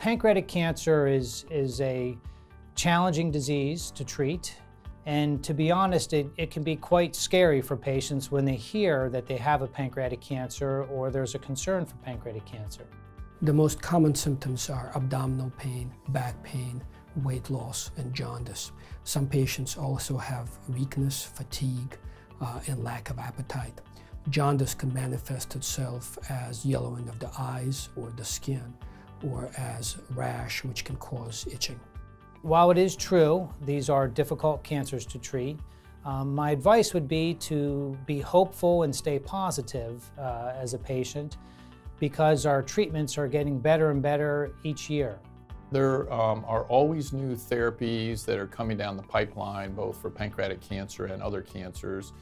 Pancreatic cancer is, is a challenging disease to treat. And to be honest, it, it can be quite scary for patients when they hear that they have a pancreatic cancer or there's a concern for pancreatic cancer. The most common symptoms are abdominal pain, back pain, weight loss, and jaundice. Some patients also have weakness, fatigue, uh, and lack of appetite. Jaundice can manifest itself as yellowing of the eyes or the skin, or as rash, which can cause itching. While it is true, these are difficult cancers to treat, um, my advice would be to be hopeful and stay positive uh, as a patient because our treatments are getting better and better each year. There um, are always new therapies that are coming down the pipeline, both for pancreatic cancer and other cancers.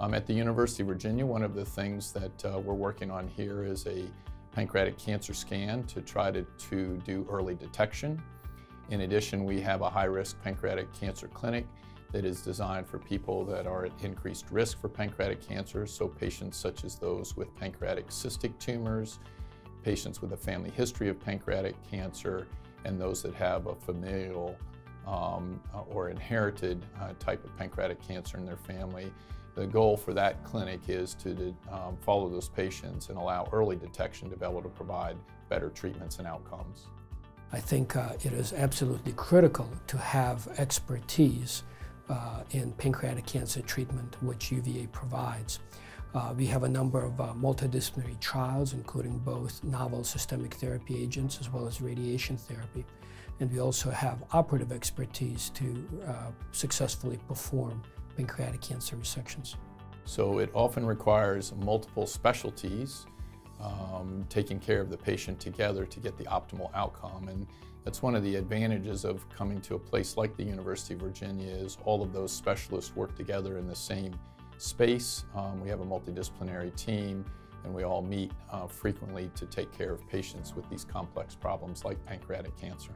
Um, at the University of Virginia, one of the things that uh, we're working on here is a pancreatic cancer scan to try to, to do early detection. In addition, we have a high-risk pancreatic cancer clinic that is designed for people that are at increased risk for pancreatic cancer, so patients such as those with pancreatic cystic tumors, patients with a family history of pancreatic cancer, and those that have a familial um, or inherited uh, type of pancreatic cancer in their family. The goal for that clinic is to um, follow those patients and allow early detection to be able to provide better treatments and outcomes. I think uh, it is absolutely critical to have expertise uh, in pancreatic cancer treatment, which UVA provides. Uh, we have a number of uh, multidisciplinary trials, including both novel systemic therapy agents as well as radiation therapy. And we also have operative expertise to uh, successfully perform pancreatic cancer resections. So it often requires multiple specialties um, taking care of the patient together to get the optimal outcome. And that's one of the advantages of coming to a place like the University of Virginia is all of those specialists work together in the same space. Um, we have a multidisciplinary team and we all meet uh, frequently to take care of patients with these complex problems like pancreatic cancer.